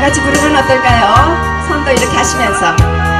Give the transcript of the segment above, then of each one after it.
같이 부르면 어떨까요? 손도 이렇게 하시면서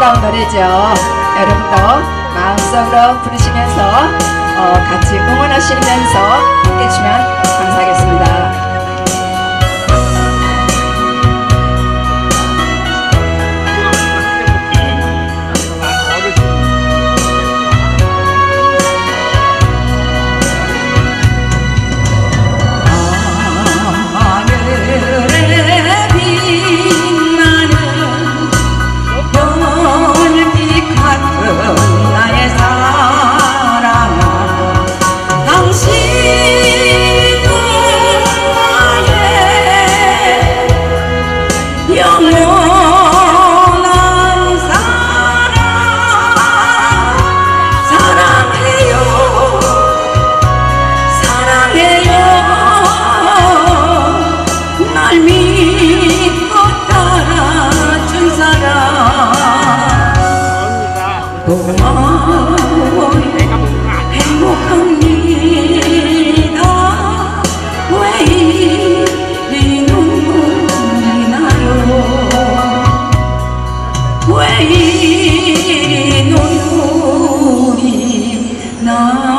아름다운 노래죠. 여러분도 마음속으로 부르시면서 어, 같이 응원하시면서 Senhor.